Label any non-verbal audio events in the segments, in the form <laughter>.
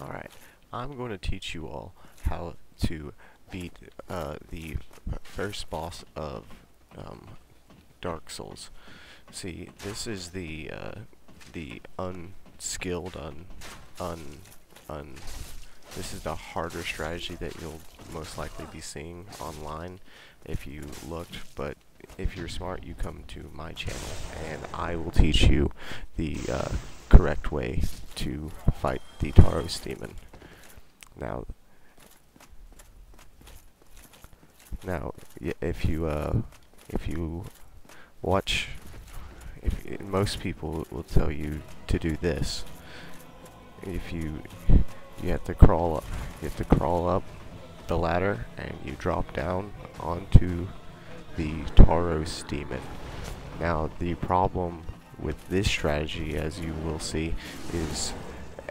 Alright, I'm going to teach you all how to beat uh, the first boss of um, Dark Souls. See, this is the uh, the unskilled, un, un, un. This is the harder strategy that you'll most likely be seeing online if you looked. But if you're smart, you come to my channel, and I will teach you the uh, correct way to fight the Taurus demon. Now, now, if you uh, if you watch, if most people will tell you to do this. If you you have to crawl up, you have to crawl up the ladder and you drop down onto the Taurus demon. Now, the problem with this strategy, as you will see, is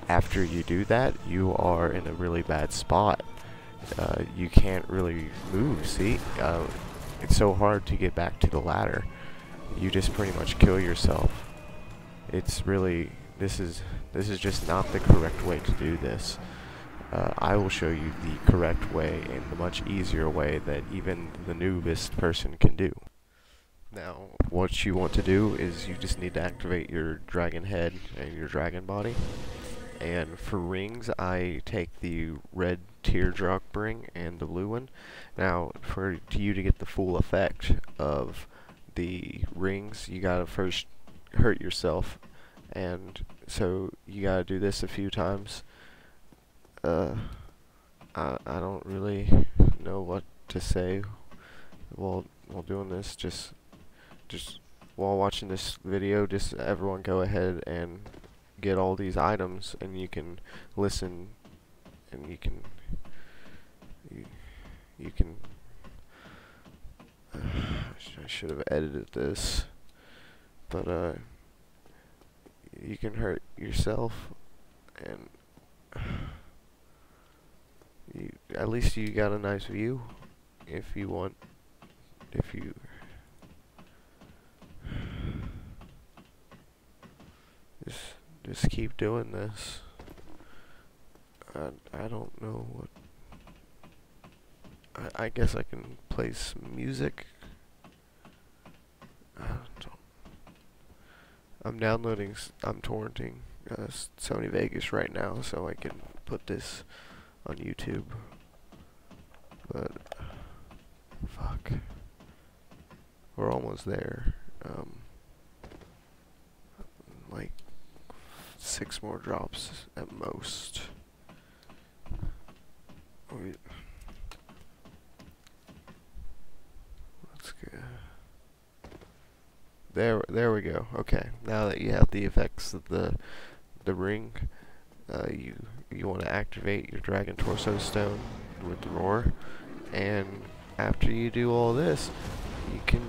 after you do that, you are in a really bad spot. Uh, you can't really move, see? Uh, it's so hard to get back to the ladder. You just pretty much kill yourself. It's really, this is, this is just not the correct way to do this. Uh, I will show you the correct way and the much easier way that even the noobest person can do. What you want to do is you just need to activate your dragon head and your dragon body. And for rings, I take the red teardrop ring and the blue one. Now, for you to get the full effect of the rings, you gotta first hurt yourself. And so you gotta do this a few times. Uh, I, I don't really know what to say while, while doing this. Just just while watching this video, just everyone go ahead and get all these items and you can listen and you can you, you can uh, <sighs> I should have edited this but uh you can hurt yourself and <sighs> you, at least you got a nice view if you want if you Just, keep doing this. I, I don't know what... I, I guess I can play some music. I don't... I'm downloading, I'm torrenting uh, Sony Vegas right now so I can put this on YouTube. But, fuck. We're almost there. Um, like six more drops at most. Wait. Let's go. There, there we go. Okay, now that you have the effects of the the ring, uh, you you want to activate your Dragon Torso Stone with the roar, and after you do all this, you can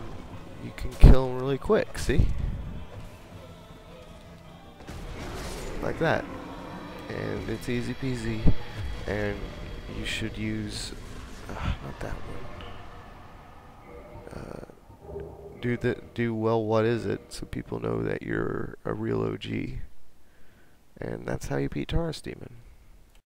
you can kill them really quick. See? Like that. And it's easy peasy. And you should use uh, not that one. Uh, do the do well what is it so people know that you're a real OG and that's how you beat Taurus Demon